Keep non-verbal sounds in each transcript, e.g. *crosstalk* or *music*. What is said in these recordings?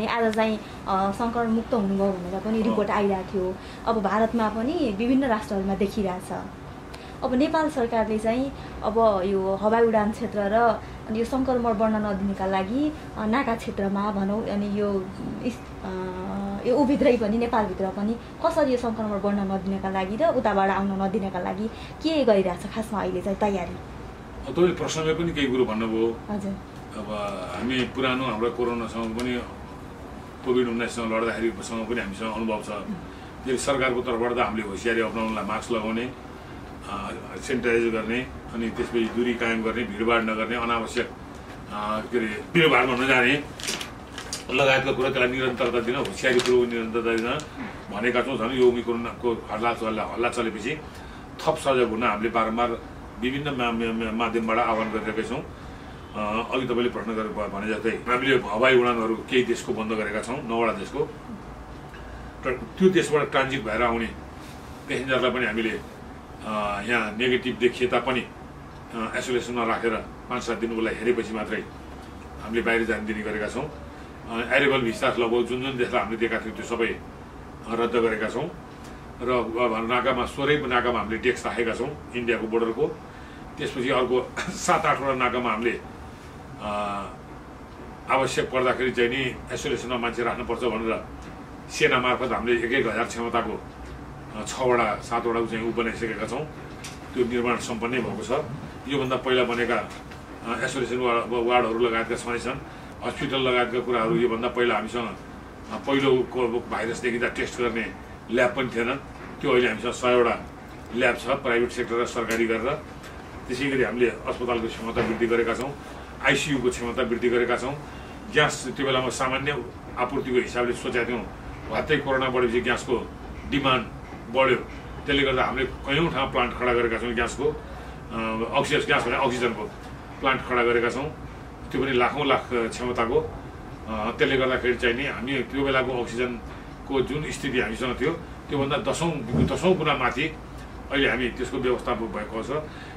अनि आज चाहिँ सङ्क्रमण मुक्त हुनुभयो भनेर पनि रिपोर्ट आइरहेको थियो। अब भारतमा पनि विभिन्न राष्ट्रहरूमा देखिरहेछ। अब नेपाल सरकारले चाहिँ अब यो हवाई उडान क्षेत्र र अनि यो सङ्क्रमण बढ्न नदिनुका लागि नाका क्षेत्रमा भनौँ अनि यो यो उभित्रै पनि नेपालभित्र पनि कसरी यो सङ्क्रमण बढ्न नदिनका लागि र उताबाट आउन नदिनका लागि के गरिरहेछ खासमा अहिले चाहिँ तयारी? तपाईँले प्रश्नले पनि केही कुरो भन्नुभयो। हजुर। अब हामी पुरानो हाम्रो कोरोनासँग पनि कोभिड उन्नाइससँग लड्दाखेरिसँग पनि हामीसँग अनुभव छ। त्यो सरकारको तर्फबाट हामीले होसियारी अप्नाउनलाई मास्क लगाउने सेनिटाइज गर्ने अनि त्यसपछि दुरी कायम गर्ने भिडभाड नगर्ने अनावश्यक के अरे भिडभाडमा नजाने। लगायतका कुरा त्यसलाई निरन्तरता दिन होसियारी कुरो निरन्तरता दिन भनेका छौँ। झन् यो कोरोनाको हल्ला चल्ला हल्ला चलेपछि थप सजग हुन हामीले बारम्बार विभिन्न माध्यमबाट आह्वान गरिरहेका छौँ। अघि तपाईँले प्रश्न गरेर भने जस्तै हामीले हवाई उडानहरू केही देशको बन्द गरेका छौँ नौवटा देशको। र त्यो देशबाट ट्रान्जिट भएर आउने पेसेन्जरलाई पनि हामीले यहाँ नेगेटिभ देखिए तापनि अ, आइसोलेसनमा राखेर पाँच सात दिनको लागि हेरेपछि मात्रै हामीले बाहिर जान दिने गरेका छौँ। एरेबल भिस्तास लगभग जुन जुन देशलाई हामीले दिएका थियौँ त्यो सबै रद्द गरेका छौँ। र नाकामा सोह्रै नाकामा हामीले डेस्क राखेका छौँ इन्डियाको बोर्डरको। त्यसपछि अर्को सात आठवटा नाकामा हामीले आवश्यक पर्दाखेरि चाहिँ नि आइसोलेसनमा मान्छे राख्नुपर्छ भनेर सेना मार्फत हामीले एक एक हजार क्षमताको छवटा सातवटा चाहिँ ऊ बनाइसकेका छौँ। त्यो निर्माण सम्पन्नै भएको छ। योभन्दा पहिला बनेका अ, आइसोलेसन वार्ड वार्डहरू लगायतका छँदैछन् हस्पिटल लगायतका कुराहरू योभन्दा पहिला हामीसँग पहिलो भाइरस देखिँदा टेस्ट गर्ने ल्याब पनि थिएन। त्यो अहिले हामीसँग सयवटा ल्याब छ प्राइभेट सेक्टर र सरकारी गरेर। त्यसै गरी हामीले अस्पतालको क्षमता वृद्धि गरेका छौँ। आइसियुको क्षमता वृद्धि गरेका छौँ। ग्यास त्यो बेलामा सामान्य आपूर्तिको हिसाबले सोचेका थियौँ भत्तै कोरोना बढेपछि ग्यासको डिमान्ड बढ्यो। त्यसले गर्दा हामीले कयौँ ठाउँ प्लान्ट खडा गरेका छौँ ग्यासको अक्सिजन ग्यास भने अक्सिजनको प्लान्ट खडा गरेका छौँ। त्यो पनि लाखौँ लाख क्षमताको। त्यसले गर्दाखेरि चाहिँ नि हामी त्यो बेलाको अक्सिजनको जुन स्थिति हामीसँग थियो त्योभन्दा दसौँ दसौँ गुणा माथि अहिले हामी त्यसको व्यवस्था भएको छ।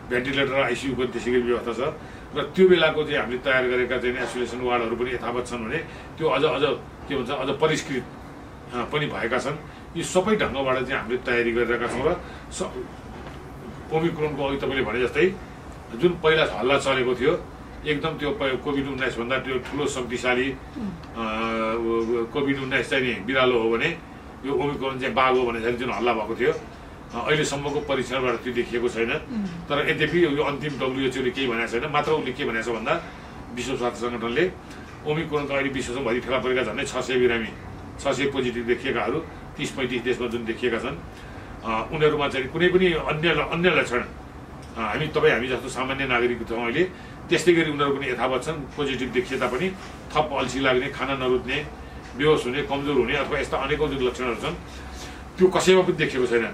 भेन्टिलेटर आइसियुको त्यसै गरी व्यवस्था छ। र त्यो बेलाको चाहिँ हामीले तयार गरेका चाहिँ आइसोलेसन वार्डहरू पनि यथावत छन् भने त्यो अझ अझ के भन्छ अझ परिष्कृत पनि भएका छन्। यी सबै ढङ्गबाट चाहिँ हामीले तयारी गरिरहेका छौँ र स ओमिक्रोनको अघि तपाईँले भने जस्तै जुन पहिला हल्ला चलेको थियो एकदम त्यो कोभिड उन्नाइसभन्दा त्यो ठुलो शक्तिशाली कोभिड उन्नाइस चाहिँ नि बिरालो हो भने यो ओमिक्रोन चाहिँ बाघ हो भन्दाखेरि जुन हल्ला भएको थियो अहिलेसम्मको परीक्षणबाट त्यो देखिएको छैन। तर यद्यपि यो अन्तिम डब्लुएचओले केही भनेको छैन मात्र उसले के भनेको छ भन्दा विश्व स्वास्थ्य सङ्गठनले ओमिक्रोनको अहिले विश्वभरि फेला परेका झन्डै छ सय बिरामी छ सय पोजिटिभ देखिएकाहरू तिस पैँतिस देशमा जुन देखिएका छन् उनीहरूमा चाहिँ कुनै पनि अन्य अन्य लक्षण हामी तपाईँ हामी जस्तो सामान्य नागरिक छौँ अहिले त्यस्तै गरी उनीहरू पनि यथावत छन् पोजिटिभ देखिए तापनि थप अल्छी लाग्ने खाना नरुच्ने बेहोस हुने कमजोर हुने अथवा यस्ता अनेकौँ जुन लक्षणहरू छन्। त्यो कसैमा पनि देखिएको छैन।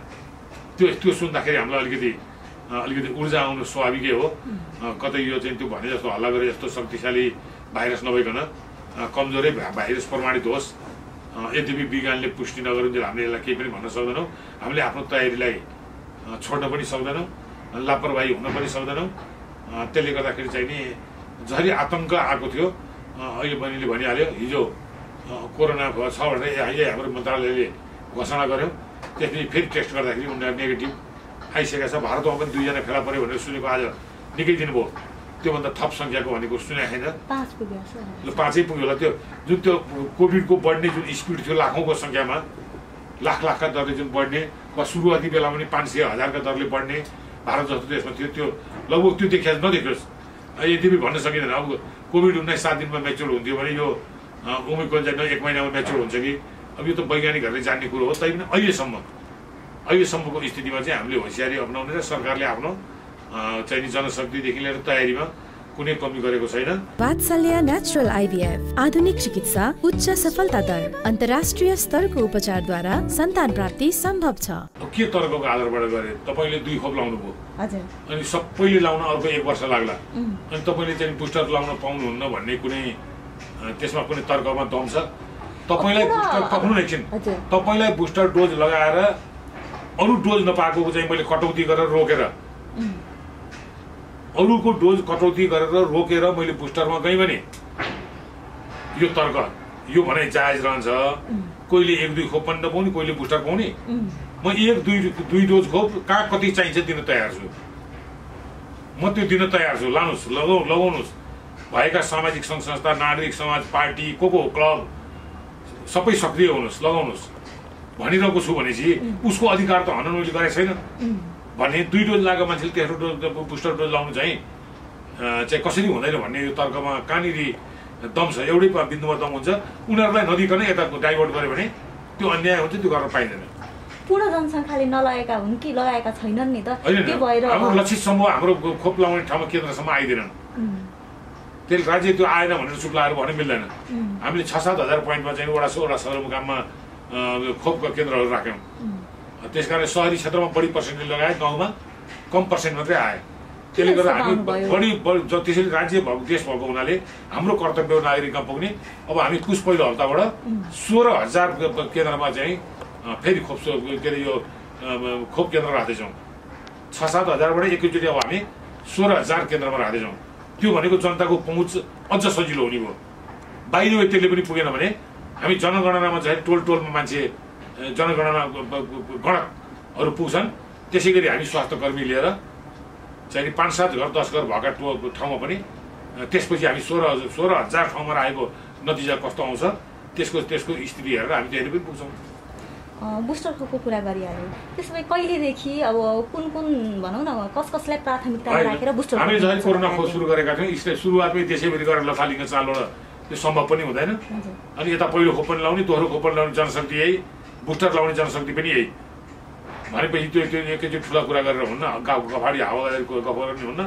त्यो त्यो सुन्दाखेरि हामीलाई अलिकति अलिकति ऊर्जा आउनु स्वाभाविकै हो। कतै यो चाहिँ त्यो भने जस्तो हल्ला गरे जस्तो शक्तिशाली भाइरस नभइकन कमजोरै भाइरस प्रमाणित होस्। यद्यपि विज्ञानले पुष्टि नगरुन्जेल हामीले यसलाई केही पनि भन्न सक्दैनौँ। हामीले आफ्नो तयारीलाई छोड्न पनि सक्दैनौँ लापरवाही हुन पनि सक्दैनौँ। त्यसले गर्दाखेरि चाहिँ नि झरी आतङ्क आएको थियो। अहिले बहिनीले भनिहाल्यो हिजो कोरोना छ भनेर अहिले हाम्रो मन्त्रालयले घोषणा गर्यो। त्यसपछि फेरि टेस्ट गर्दाखेरि उनीहरू नेगेटिभ आइसकेको छ। भारतमा पनि दुईजना फेला पऱ्यो भनेर सुनेको आज निकै दिन भयो। त्योभन्दा थप सङ्ख्याको भनेको सुनेको छैन पाँच पुग्यो सर। ल पाँचै पुग्यो होला। त्यो जुन त्यो कोभिडको बढ्ने जुन स्पिड थियो लाखौँको सङ्ख्यामा लाख लाखका दरले जुन बढ्ने वा सुरुवाती बेलामा पनि पाँच सय हजारका दरले बढ्ने भारत जस्तो देशमा थियो। त्यो लगभग त्यो देखिया नदेखियोस्। यद्यपि भन्न सकिँदैन। अब कोभिड उन्नाइस सात दिनमा म्याचुर हुन्थ्यो भने यो ओमिक्रोन चाहिँ एक महिनामा म्याचुर हुन्छ कि? अब यो त वैज्ञानिकहरूले जान्ने कुरो हो तैपनि अहिलेसम्म अहिलेसम्मको स्थितिमा चाहिँ हामीले होसियारी अप्नाउने र सरकारले आफ्नो अ, चाहिँ नि जनशक्तिदेखि लिएर तयारीमा कुनै कमी गरेको छैन। वात्सल्य नेचुरल आइभीएफ आधुनिक चिकित्सा उच्च सफलता दर अन्तर्राष्ट्रिय स्तरको उपचारद्वारा सन्तान प्राप्ति सम्भव छ। अब के तर्कको आधारबाट गरे? तपाईँले दुई खोप लाउनु भयो हजुर। अनि सबैले लाउन अर्को एक वर्ष लाग्ला। अनि तपाईँले चाहिँ बुस्टर लाउन पाउनुहुन्न भन्ने कुनै त्यसमा कुनै तर्कमा दम छ? तपाईँलाई बुस्टर पक्नु एकछिन। तपाईँलाई बुस्टर डोज लगाएर अरू डोज नपाएको चाहिँ मैले कटौती गरेर रोकेर। अरूको डोज कटौती गरेर रोकेर मैले बुस्टरमा गएँ भने यो तर्क यो भनाइ जायज रहन्छ। कोहीले एक दुई खोप पनि नपाउने कोहीले बुस्टर पाउने। म एक दुई दुई डोज खोप कहाँ कति चाहिन्छ दिन तयार छु। म त्यो दिन तयार छु। लानुहोस् लगाउ लगाउनुहोस्। भएका सामाजिक सङ्घ संस्था नागरिक समाज पार्टी को को क्लब सबै सक्रिय हुनुहोस् लगाउनुहोस्। भनिरहेको छु भनेपछि उसको अधिकार त हनन मैले गरेको छैन। भने दुई डोज लगाएको मान्छेले तेस्रो डोज बुस्टर डोज लाउनु चाहिँ चाहिँ कसरी हुँदैन भन्ने यो तर्कमा कहाँनिर दम छ। एउटै बिन्दुमा दम हुन्छ। उनीहरूलाई नदिकन यता डाइभर्ट गर्यो भने त्यो अन्याय हुन्छ त्यो गर्न पाइँदैन। पूर्ण जनसङ्ख्याले नलगाएका हुन् कि लगाएका छैनन् नि त? त्यो भएर हाम्रो लक्षित समूह हाम्रो खोप लगाउने ठाउँमा केन्द्रसम्म आइदिएनन् त्यसले राज्य त्यो आएन भनेर चुप लगाएर भन्नु मिल्दैन। हामीले छ सात हजार पोइन्टमा चाहिँ वडा वडा सदरमुकाममा खोपका केन्द्रहरू राख्यौँ। त्यस कारण सहरी क्षेत्रमा बढी पर्सेन्टले लगाए गाउँमा कम पर्सेन्ट मात्रै आए। त्यसले गर्दा हामी? बढी बढी त्यसरी राज्य भएको देश भएको हुनाले हाम्रो कर्तव्य नागरिकमा पुग्ने। अब हामी कुछ पहिलो हप्ताबाट सोह्र हजार केन्द्रमा चाहिँ फेरि खोप के अरे यो खोप केन्द्र राख्दैछौँ। छ सात हजारबाट एकैचोटि अब हामी सोह्र हजार केन्द्रमा राख्दैछौँ। त्यो भनेको जनताको पहुँच अझ सजिलो हुने भयो। बाहिर त्यसले पनि पुगेन भने हामी जनगणनामा चाहिँ टोल टोलमा मान्छे जनगणना गणकहरू पुग्छन्। त्यसै गरी हामी स्वास्थ्य कर्मी लिएर चाहिँ पाँच सात घर दस घर भएका टो ठाउँमा पनि त्यसपछि हामी सोह्र सोह्र हजार ठाउँमा आएको नतिजा कस्तो आउँछ त्यसको त्यसको स्थिति हेरेर हामी त्यहाँनिर पनि पुग्छौँ। बुस्टर खोपको कुरा गरिहाल्यो त्यसो भए कहिलेदेखि अब कुन कुन भनौँ न कस कसलाई प्राथमिकतामा होइन, राखेर बुस्टर हामीले खोप जहिले कोरोना खोप? सुरु गरेका थियौँ यसले सुरुवातमै देशैभरि गरेर लथालिङ्ग चालबाट त्यो सम्भव पनि हुँदैन। अनि यता पहिलो खोप पनि लाउने दोस्रो खोप पनि लाउने जनशक्ति यही बुस्टर लाउने जनशक्ति पनि यही। भनेपछि त्यो त्यो एकैचोटि ठुला कुरा गरेर हुन्न गा- गफाडी हावा गफ हुन्न।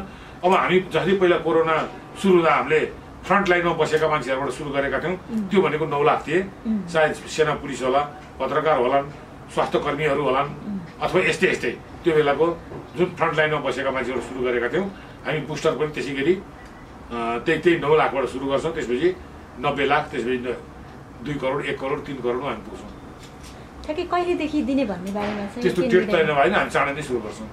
अब हामी जस्तै पहिला कोरोना सुरु हुँदा हामीले फ्रन्ट लाइनमा बसेका मान्छेहरूबाट सुरु गरेका थियौँ। त्यो भनेको नौ लाख थिए सायद सेना पुलिस होला पत्रकार होलान् स्वास्थ्य कर्मीहरू होलान् अथवा यस्तै यस्तै। त्यो बेलाको जुन फ्रन्ट लाइनमा बसेका मान्छेहरू सुरु गरेका थियौँ हामी बुस्टर पनि त्यसै गरी त्यही त्यही नौ लाखबाट सुरु गर्छौँ। त्यसपछि नब्बे लाख त्यसपछि दुई करोड एक करोड तिन करोडमा हामी पुग्छौँ। ठ्याक्कै कहिलेदेखि दिने भन्ने बारेमा चाहिँ त्यस्तो डेट तय निर्णय- नभएन हामी चाँडै नै सुरु गर्छौँ।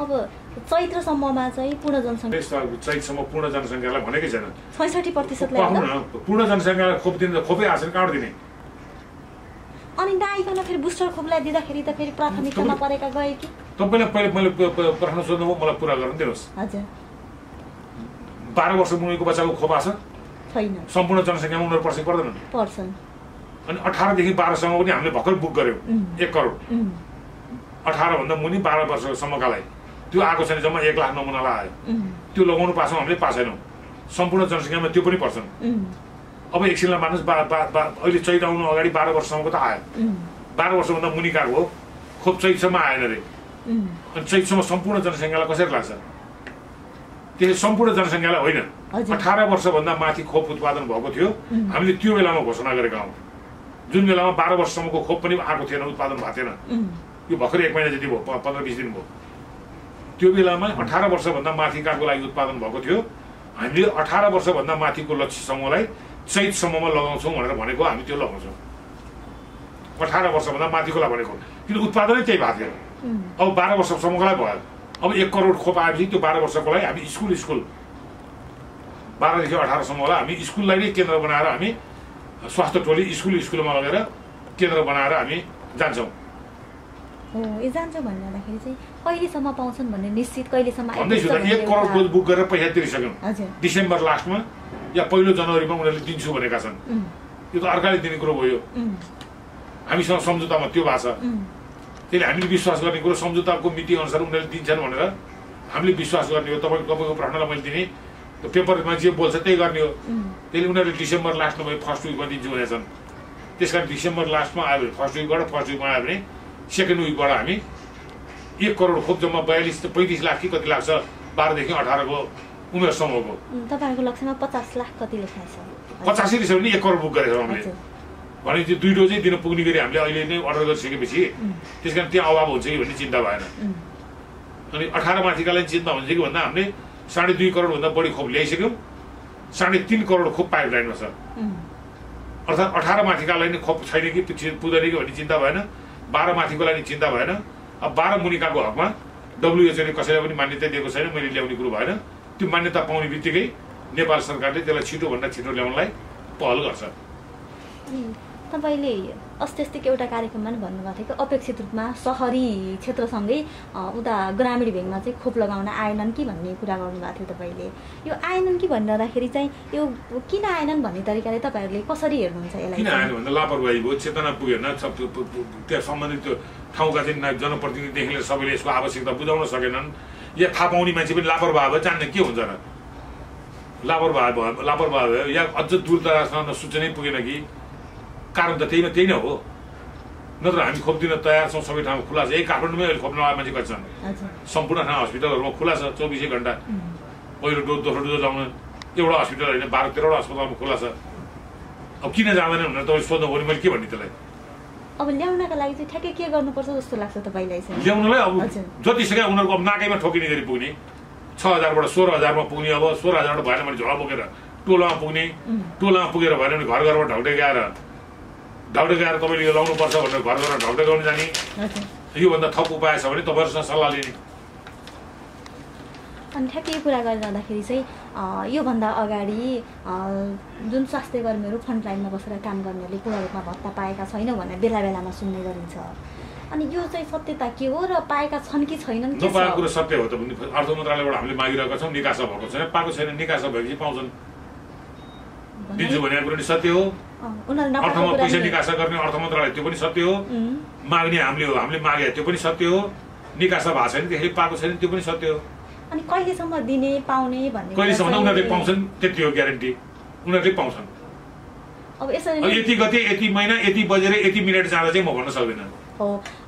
अब चैत्रसम्ममा चाहिँ पूर्ण जनसङ्ख्या। चैतसम्म पूर्ण जनसङ्ख्यालाई भनेकै छैन। छैसठी प्रतिशतलाई पूर्ण जनसङ्ख्यालाई खोप दिनु त खोपै छैन कहाँबाट दिने। अनि नआइकन फेरि बुस्टर खोपलाई दिँदाखेरि त फेरि प्राथमिकतामा परेका गए कि? तपाईँलाई पहिले मैले प्रश्न सोध्नुभयो मलाई पुरा गर्नु दिनुहोस्। हजुर। बाह्र वर्ष मुनिको बच्चाको खोप छ छैन। सम्पूर्ण जनसङ्ख्यामा उनीहरू पर्छ कि पर्दैनन् पर्छन्। अनि अठारदेखि बाह्रसम्म पनि हामीले भर्खर बुक गऱ्यौँ. एक करोड। अठारभन्दा मुनि बाह्र वर्षसम्मकालाई त्यो आएको छैन जम्मा एक लाख नमुनालाई आयो त्यो लगाउनु पाछौँ हामीले पासेनौँ। सम्पूर्ण जनसङ्ख्यामा त्यो पनि पर्छन्। अब एकछिनलाई मान्नुहोस् बा अहिले चैत आउनु अगाडि बाह्र वर्षसम्मको त आयो। बाह्र वर्षभन्दा मुनिकाको हो। खोप चैतसम्म आएन अरे। अनि चैतसम्म सम्पूर्ण जनसङ्ख्यालाई कसरी लाग्छ? त्यसले सम्पूर्ण जनसङ्ख्यालाई होइन। अठार वर्षभन्दा माथि खोप उत्पादन भएको थियो। हामीले त्यो बेलामा घोषणा गरेका हौँ। जुन बेलामा बाह्र वर्षसम्मको खोप पनि आएको थिएन उत्पादन भएको थिएन। यो भर्खर एक महिना जति भयो पन्ध्र बिस दिन भयो। त्यो बेलामा अठार वर्षभन्दा माथिकाको लागि उत्पादन भएको थियो। हामीले अठार वर्षभन्दा माथिको लक्ष्य समूहलाई चैतसम्ममा लगाउँछौँ भनेर भनेको हामी त्यो लगाउँछौँ। अठार वर्षभन्दा माथिकोलाई भनेको। किन उत्पादनै त्यही भएको उम्, अब बाह्र वर्षसम्मकोलाई भयो। अब एक करोड खोप आएपछि त्यो बाह्र वर्षकोलाई हामी स्कुल स्कुल। बाह्रदेखि अठारसम्मलाई हामी स्कुललाई नै केन्द्र बनाएर हामी स्वास्थ्य टोली स्कुल स्कुलमा लगेर केन्द्र बनाएर हामी जान्छौँ। हो ए जान्छ भन्दाखेरि चाहिँ कहिलेसम्म पाउँछन् भन्ने निश्चित कहिलेसम्म एक करोड डोज बुक गरेर पैसा तिरिसक्यौँ डिसेम्बर लास्टमा या पहिलो जनवरीमा उनीहरूले दिन्छु भनेका छन्। यो त अर्काले दिने कुरो भयो। हामीसँग सम्झौतामा त्यो भएको छ। त्यसले हामीले विश्वास गर्ने कुरो सम्झौताको मिति अनुसार उनीहरूले दिन्छन् भनेर हामीले विश्वास गर्ने हो। तपाईँ तपाईँको प्रश्नलाई मैले दिने। त्यो पेपरमा जे बोल्छ त्यही गर्ने हो। त्यसले उनीहरूले डिसेम्बर लास्टमा भयो फर्स्ट विकमा दिन्छु भनेछन् त्यस कारण डिसेम्बर लास्टमा आयो भने फर्स्ट विकबाट फर्स्ट विकमा आयो भने सेकेन्ड विकबाट हामी एक करोड खोप जम्मा बयालिस पैँतिस लाख कि कति लाग्छ? बाह्रदेखि अठारको उमेर समूहको उम्, तपाईँहरूको लक्ष्यमा पचास लाख कति लेखाएको छ? पचासी रहेछ भने एक करोड बुक गरेको छौँ हामीले। भनेपछि दुई डोजै दिन पुग्ने गरी हामीले अहिले नै अर्डर गरिसकेपछि त्यस कारण त्यहाँ अभाव हुन्छ कि भन्ने चिन्ता भएन। अनि अठार माथिकालाई चिन्ता हुन्छ कि भन्दा हामीले साढे दुई करोडभन्दा बढी खोप ल्याइसक्यौँ। साढे तिन करोड खोप पाइपलाइनमा छ। उम्, अर्थात् अठार माथिकालाई नै खोप छैन कि पुग्दैन कि भन्ने चिन्ता भएन। बाह्र माथिकोलाई नि चिन्ता भएन। अब बाह्र मुनिकाको हकमा डब्लुएचओले कसैलाई पनि मान्यता दिएको छैन मैले ल्याउने कुरो भएन। त्यो मान्यता पाउने बित्तिकै नेपाल सरकारले त्यसलाई छिटोभन्दा छिटो ल्याउनलाई पहल गर्छ। तपाईँले अस्ति अस्तिको एउटा कार्यक्रममा पनि भन्नुभएको थियो कि अपेक्षित रूपमा सहरी क्षेत्रसँगै उता ग्रामीण भेगमा चाहिँ खोप लगाउन आएनन् कि भन्ने कुरा गर्नुभएको थियो तपाईँले। यो आएनन् कि भनिरहँदाखेरि चाहिँ यो किन आएनन् भन्ने तरिकाले तपाईँहरूले कसरी हेर्नुहुन्छ यसलाई? किन? आएन भन्दा लापरवाही भयो चेतना पुगेन त्यहाँ सम्बन्धित त्यो ठाउँका चाहिँ जनप्रतिनिधिदेखि लिएर सबैले यसको आवश्यकता बुझाउन सकेनन्। या थाहा पाउने मान्छे पनि लापरवाह भयो जान्ने के हुन्छ र? लापरवाह भयो लापरवाह भयो या अझ दूर दराजसम्म सूचनै पुगेन कि? कारण त त्यही त्यही नै हो। नत्र हामी खोप दिन तयार छौँ सबै ठाउँमा खुला छ। यही काठमाडौँमै अहिले खोप्न आएको मान्छे छन् सम्पूर्ण ठाउँ हस्पिटलहरूमा खुला छ चौबिसै घन्टा। पहिलो डोज दोस्रो डोज आउन एउटा हस्पिटल होइन बाह्र तेह्रवटा अस्पतालमा खुला छ। अब किन जाँदैन भनेर तपाईँ सोध्नु भने मैले के भन्ने त्यसलाई? अब ल्याउनका लागि चाहिँ ठ्याक्कै के गर्नुपर्छ जस्तो लाग्छ तपाईँलाई ल्याउनलाई अब हजुर। जति सके उनीहरूको अब नाकैमा ठोकिने गरी पुग्ने। छ हजारबाट सोह्र हजारमा पुग्ने अब सोह्र हजारबाट भएन भने झोला बोकेर टोलामा पुग्ने। टोलामा पुगेर भएन भने घर घरमा ढाउटे गएर ढाउटे गएर तपाईँले यो लाउनुपर्छ भनेर घर घरमा ढाउटे गाउनु जाने। योभन्दा थप उपाय छ भने तपाईँहरूसँग सल्लाह लिने। अनि ठ्याक्कै कुरा गरिरहँदाखेरि चाहिँ योभन्दा अगाडि जुन स्वास्थ्य कर्मीहरू फ्रन्टलाइनमा बसेर काम गर्नेहरूले पूर्ण रूपमा भत्ता पाएका छैनौँ भनेर बेला बेलामा सुन्ने गरिन्छ। अनि यो चाहिँ सत्यता के हो र पाएका छन् कि छैनन् नपाएको कुरो सत्य हो त अर्थ मन्त्रालयबाट हामीले मागिरहेका छौँ निकासा भएको छैन पाएको छैन निकासा भएपछि पाउँछन्। दिन्छु भनेको कुरो नि सत्य हो। अर्थमा पैसा निकासा गर्ने अर्थ मन्त्रालय त्यो पनि सत्य हो। माग्ने हामीले हो हामीले मागे त्यो पनि सत्य हो। निकासा भएको छैन त्यसले पाएको छैन त्यो पनि सत्य हो। अनि कहिलेसम्म दिने पाउने भन्ने कहिलेसम्म उनीहरूले पाउँछन् त्यति हो ग्यारेन्टी। उनीहरूले पाउँछन्। अब यसरी यति गते यति महिना यति बजेर यति मिनट जाँदा चाहिँ म भन्न सक्दिनँ।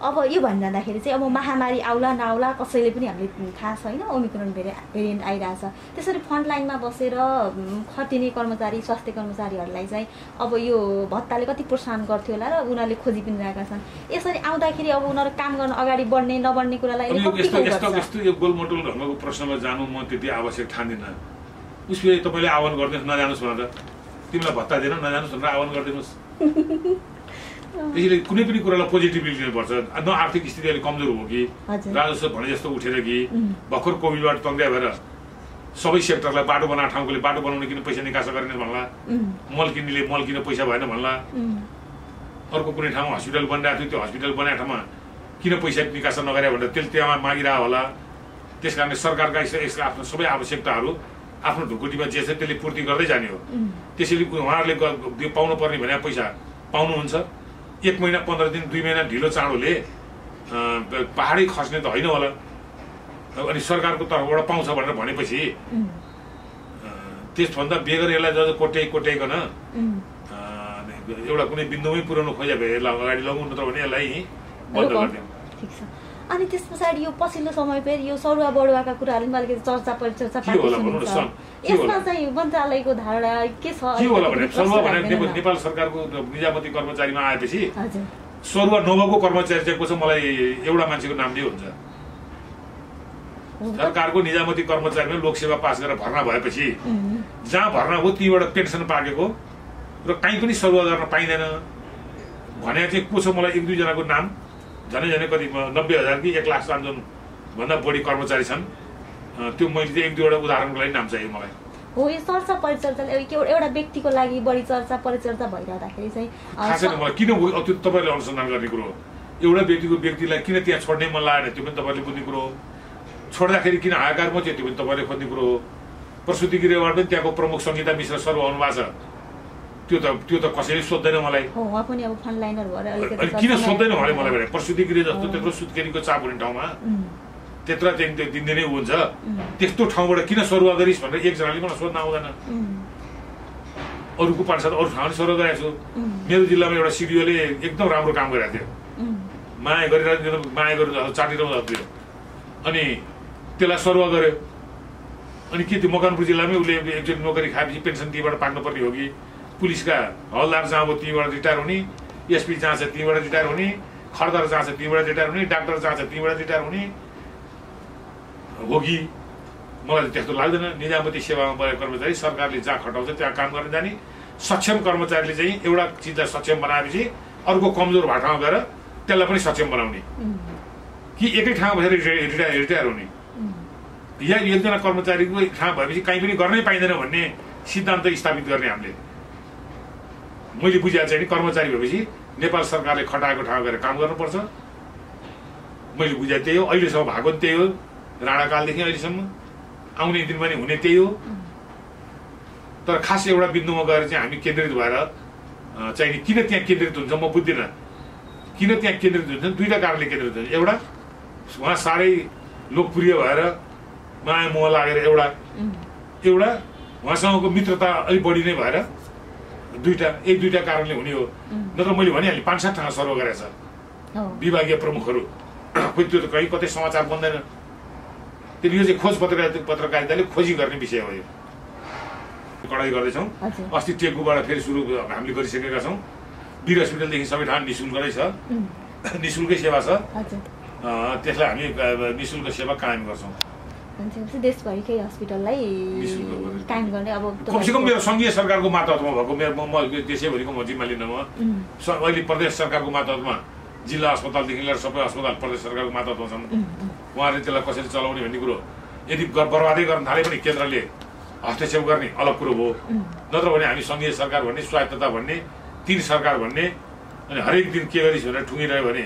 अब यो भनिरहँदाखेरि चाहिँ अब महामारी आउला नआउला कसैले पनि हामीले थाहा छैन ओमिक्रोन भेरि भेरिएन्ट आइरहेछ। त्यसरी फ्रन्ट लाइनमा बसेर खटिने कर्मचारी स्वास्थ्य कर्मचारीहरूलाई चाहिँ अब यो भत्ताले कति प्रोत्साहन गर्थ्यो होला र उनीहरूले खोजी पनि रहेका छन्। यसरी आउँदाखेरि अब उनीहरू काम गर्न अगाडि बढ्ने नबढ्ने कुरालाई यो गोलमोटोल ढङ्गको प्रश्नमा जानु म त्यति आवश्यक ठान्दिनँ। उसले तपाईँले आह्वान गरिदिनुहोस् नजानुहोस् भनेर। तिमीलाई भत्ता दिएर नजानुहोस् भनेर आह्वान गरिदिनुहोस्। *laughs* त्यसैले कुनै पनि कुरालाई पोजिटिभली लिनुपर्छ न आर्थिक स्थिति अलिक कमजोर हो कि। राजस्व भने जस्तो उठेर कि. भर्खर कोभिडबाट तङ्ग्या भएर सबै सेक्टरलाई बाटो बनाएको ठाउँकोले बाटो बनाउने किन पैसा निकासा गर्ने भन्ला? मल किन्नेले मल किन पैसा भएन भन्ला? अर्को कुनै ठाउँमा हस्पिटल बनिरहेको थियो त्यो हस्पिटल बनाएको ठाउँमा किन पैसा निकासा नगरे भनेर त्यसले त्यहाँ मागिरह होला? त्यस कारणले सरकारका यस- यसका आफ्नो सबै आवश्यकताहरू आफ्नो ढुकुटीमा जे छ त्यसले पूर्ति गर्दै जाने हो। त्यसैले उहाँहरूले पाउनु पर्ने भने पैसा पाउनुहुन्छ। एक महिना पन्ध्र दिन दुई महिना ढिलो चाँडोले पहाडै खस्ने त होइन होला। अनि सरकारको तर्फबाट पाउँछ भनेर भनेपछि त्यसभन्दा बेगर यसलाई जज कोट्याइ कोट्याइकन एउटा कुनै बिन्दुमै पुऱ्याउनु खोजे भए यसलाई अगाडि लगाउनु नत्र भने यसलाई बन्द। गरिदिउँ अनि त्यस पछाडि यो पछिल्लो समय फेरि यो सरुवा बढुवाका कुराहरू पनि अलिकति चर्चा परिचर्चा यसमा? चाहिँ मन्त्रालयको धारणा के छ? नेपाल सरकारको निजामती कर्मचारीमा आएपछि सरुवा नभएको कर्मचारी चाहिँ को छ मलाई एउटा मान्छेको नाम दिए हुन्छ। सरकारको निजामती कर्मचारीमा लोकसेवा पास गरेर भर्ना भएपछि जहाँ भर्ना हो त्यहीबाट पेन्सन पाकेको र कहीँ पनि सरुवा गर्न पाइँदैन भने चाहिँ को छ मलाई एक दुईजनाको नाम झनै झनै कति नब्बे हजार कि एक लाख भन्दा बढी कर्मचारी छन्। त्यो मैले चाहिँ एक दुईवटा उदाहरणको लागि नाम चाहियो मलाई। हो यो चर्चा परिचर्चा एउटा व्यक्तिको लागि बढी चर्चा परिचर्चा भइरहँदाखेरि चाहिँ थाहा छैन स- मलाई किन त्यो तपाईँले अनुसन्धान गर्ने कुरो हो? एउटा व्यक्तिको व्यक्तिलाई किन त्यहाँ छोड्ने मन लागेन त्यो पनि तपाईँले बुझ्ने कुरो हो। छोड्दाखेरि किन हाहाकार मच्यो त्यो पनि तपाईँले खोज्ने कुरो हो। प्रसुति गृहबाट पनि त्यहाँको प्रमुख सङ्गीता मिश्र सर्व आउनुभएको छ। त्यो त त्यो त कसैले सोध्दैन मलाई। किन सोध्दैन आइरहनु मलाई भने प्रसुति गृह जस्तो। त्यत्रो सुत्केरीको चाप हुने ठाउँमा। उम्, त्यत्र चाहिँ त्यो दिनदिनै हुन्छ। त्यस्तो ठाउँबाट किन सरुवा गरिस् भनेर एकजनाले मलाई सोध्न आउँदैन। अरूको पाठशाला अरू पनि सरुवा गरेको छु। मेरो जिल्लामा एउटा सिडिओले एकदम राम्रो काम गरेको थियो। माया गरेर त्यो त माया गरेर चाटिरहनु थियो अनि त्यसलाई सरुवा गर्यो। अनि के त्यो मकनपुर जिल्लामै उसले एकचोटि नोकरी खाएपछि पेन्सन त्यहीँबाट पाक्नुपर्ने हो कि? पुलिसका हवलदार जहाँ अब त्यहीँबाट रिटायर हुने एसपी जहाँ छ त्यहीँबाट रिटायर हुने खरदार जहाँ छ त्यहीँबाट रिटायर हुने डाक्टर जहाँ छ त्यहीँबाट रिटायर हुने। हो कि मलाई त्यस्तो लाग्दैन। निजामती सेवामा परेको कर्मचारी सरकारले जहाँ खटाउँछ त्यहाँ काम गर्न जाने। सक्षम कर्मचारीले चाहिँ एउटा चिजलाई सक्षम बनाएपछि अर्को कमजोर ठाउँमा गएर त्यसलाई पनि सक्षम बनाउने। कि एकै ठाउँमा बसेर रिटायर रिटायर हुने। या एकजना कर्मचारीको ठाउँ भएपछि कहीँ पनि गर्नै पाइँदैन भन्ने सिद्धान्त स्थापित गर्ने हामीले। मैले बुझाएको चाहिँ नि कर्मचारी भएपछि नेपाल सरकारले खटाएको ठाउँ गएर काम गर्नुपर्छ। मैले बुझाएको त्यही हो अहिलेसम्म भएको पनि त्यही हो राणाकालदेखि अहिलेसम्म आउने दिन पनि हुने त्यही हो। तर खास एउटा बिन्दुमा गएर चाहिँ हामी केन्द्रित भएर अँ, चाहिँ नि किन त्यहाँ केन्द्रित हुन्छ म बुझ्दिनँ। किन त्यहाँ केन्द्रित हुन्छ दुईवटा कारणले केन्द्रित हुन्छ। एउटा उहाँ साह्रै लोकप्रिय भएर माया मोह लागेर एउटा। एउटा उहाँसँगको मित्रता अलिक बढी नै भएर दुईवटा एक दुईवटा कारणले हुने हो। नत्र मैले भनिहालेँ पाँच सात ठाउँ सर्व गरेछ। विभागीय प्रमुखहरू। *clears throat* खोइ त्यो त कहीँ कतै समाचार बन्दैन। त्यो यो चाहिँ खोज पत्रकारिता पत्रकारिताले खोजी गर्ने विषय हो यो। कडाइ गर्दैछौँ। अस्ति टेकुबाट फेरि सुरु हामीले गरिसकेका छौँ। वीर हस्पिटलदेखि सबै ठाउँ नि शुल्कै छ। उम्, नि शुल्कै सेवा छ। त्यसलाई हामी अ, नि शुल्क सेवा कायम गर्छौँ। भनेपछि देशभरिकै हस्पिटललाई गर्ने। कायम गर्ने अब कमसेकम मेरो सङ्घीय सरकारको मातहतमा भएको मेरो म देशैभरिको म जिम्मा लिन म। अहिले प्रदेश सरकारको मातहतमा जिल्ला अस्पतालदेखि लिएर सबै अस्पताल प्रदेश सरकारको मातहतमा छन्। उहाँहरूले त्यसलाई कसरी चलाउने भन्ने कुरो यदि बर्बादै गर्न थाले पनि केन्द्रले हस्तक्षेप गर्ने अलग कुरो हो। नत्र भने हामी सङ्घीय सरकार भन्ने स्वायत्तता भन्ने तिन सरकार भन्ने अनि हरेक दिन के गरिस् भनेर ठुङ्गिरह्यो भने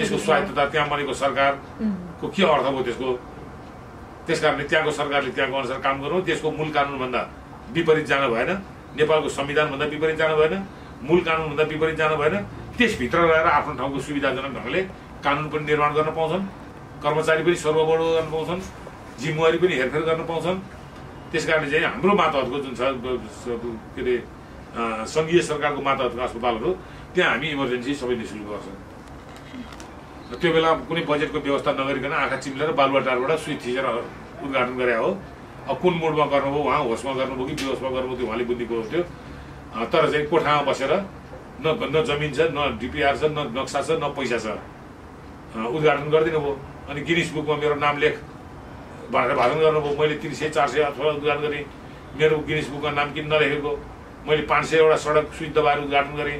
त्यसको स्वायत्तता त्यहाँ बनेको सरकारको के अर्थ भयो त्यसको? त्यस कारणले त्यहाँको सरकारले त्यहाँको अनुसार काम गर्नु त्यसको मूल कानुनभन्दा विपरीत जानु भएन नेपालको संविधानभन्दा विपरीत जानु भएन मूल कानुनभन्दा विपरीत जानु भएन त्यसभित्र रहेर आफ्नो ठाउँको सुविधाजनक ढङ्गले कानुन पनि निर्माण गर्न पाउँछन् कर्मचारी पनि सर्वबोध गर्न पाउँछन् जिम्मेवारी पनि हेरफेर गर्न पाउँछन्। त्यस कारणले चाहिँ हाम्रो मातहतको जुन छ के अरे सङ्घीय सरकारको मातहतको अस्पतालहरू त्यहाँ हामी इमर्जेन्सी सबै निशुल्क गर्छौँ त्यो बेला कुनै बजेटको व्यवस्था नगरिकन आँखा चिम्लेर बालुवाटारबाट सुई थिचेर उद्घाटन गरे हो। अब कुन मुडमा गर्नुभयो उहाँ होसमा गर्नुभयो कि बेहोसमा गर्नुभयो त्यो उहाँले बुझ्ने कुरो थियो तर चाहिँ कोठामा बसेर न न जमिन छ न डिपिआर छ न नक्सा छ न पैसा छ। उद्घाटन गरिदिनु भयो। अनि गिनिस बुकमा मेरो नाम लेख भनेर भाषण गर्नुभयो। मैले तिन सय चार सय अथवा उद्घाटन गरेँ। मेरो गिनिस बुकमा नाम किन नलेखेको? मैले पाँच सयवटा सडक स्विच दबाएर उद्घाटन गरेँ।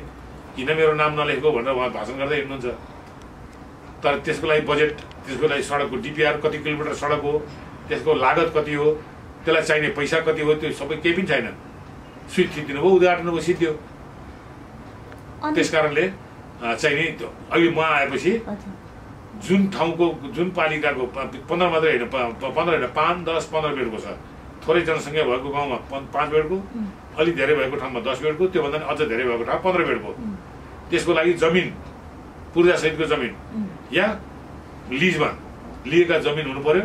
किन मेरो नाम नलेखेको भनेर उहाँ भाषण गर्दै हिँड्नुहुन्छ? तर त्यसको लागि बजेट त्यसको लागि सडकको डिपिआर कति किलोमिटर सडक हो त्यसको लागत कति हो त्यसलाई चाहिने पैसा कति हो त्यो सबै केही पनि छैन। स्विच थिचिदिनु भयो उद्घाटन भयो सिद्धि हो अनि त्यस कारणले अँ, चाहिँ नि त्यो- अहिले म आएपछि जुन ठाउँको जुन पालिकाको पन्ध्र मात्रै होइन पन्ध्र होइन पाँच दस पन्ध्र बेडको छ। थोरै जनसङ्ख्या भएको गाउँमा पाँच बेडको अलिक धेरै भएको ठाउँमा दस बेडको त्योभन्दा अझ धेरै भएको ठाउँ पन्ध्र बेडको। त्यसको लागि जमिन पूर्जासहितको जमिन। या लिजमा लिएका जमिन हुनु पर्यो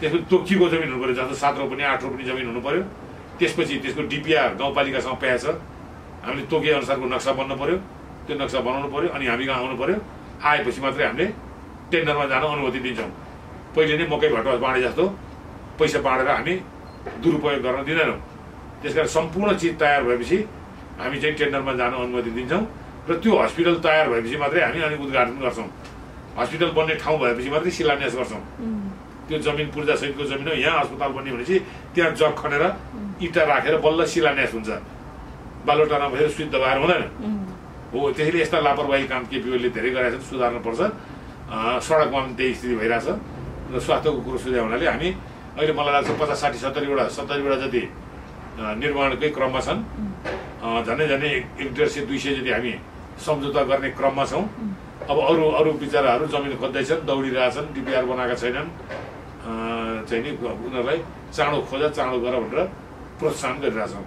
त्यसको तोकिएको जमिन हुनु पर्यो जस्तो सात रोपनी आठ रोपनी जमिन हुनु पर्यो त्यसपछि त्यसको डिपिआर गाउँपालिकासँग पाएको छ। हामीले तोके अनुसारको नक्सा बन्नु पर्यो त्यो नक्सा बनाउनु पर्यो अनि हामी कहाँ आउनु पर्यो आएपछि मात्रै हामीले टेन्डरमा जान अनुमति दिन्छौँ। पहिले नै मकै भटुवा बाँडे जस्तो पैसा बाँडेर हामी दुरुपयोग गर्न दिँदैनौँ। त्यस कारण सम्पूर्ण चिज तयार भएपछि हामी चाहिँ टेन्डरमा जान अनुमति दिन्छौँ। र त्यो हस्पिटल तयार भएपछि मात्रै हामी अनि उद्घाटन गर्छौँ। हस्पिटल बन्ने ठाउँ भएपछि मात्रै शिलान्यास गर्छौँ। त्यो जमिन पूर्जासहितको जमिन हो यहाँ अस्पताल बन्ने भनेपछि त्यहाँ जग खनेर इँटा राखेर बल्ल शिलान्यास हुन्छ। बालोटामा बसेर सुई दबाएर हुँदैन। हो त्यसैले यस्ता लापरवाही काम केपिओले धेरै गरेका छन् सुधार्नुपर्छ सडकमा पनि त्यही स्थिति भइरहेछ। र स्वास्थ्यको कुरो सुझाव हुनाले हामी अहिले मलाई लाग्छ पचास साठी सत्तरीवटा सत्तरीवटा जति निर्माणकै क्रममा छन्। झन्डै झन्डै एक डेढ सय दुई सय जति हामी सम्झौता गर्ने क्रममा छौँ। अब अरू अरू बिचराहरू जमिन खोज्दैछन् दौडिरहेछन् डिपिआर बनाएका छैनन् चाहिँ नि उनीहरूलाई चाँडो खोज चाँडो गर भनेर प्रोत्साहन गरिरहेछौँ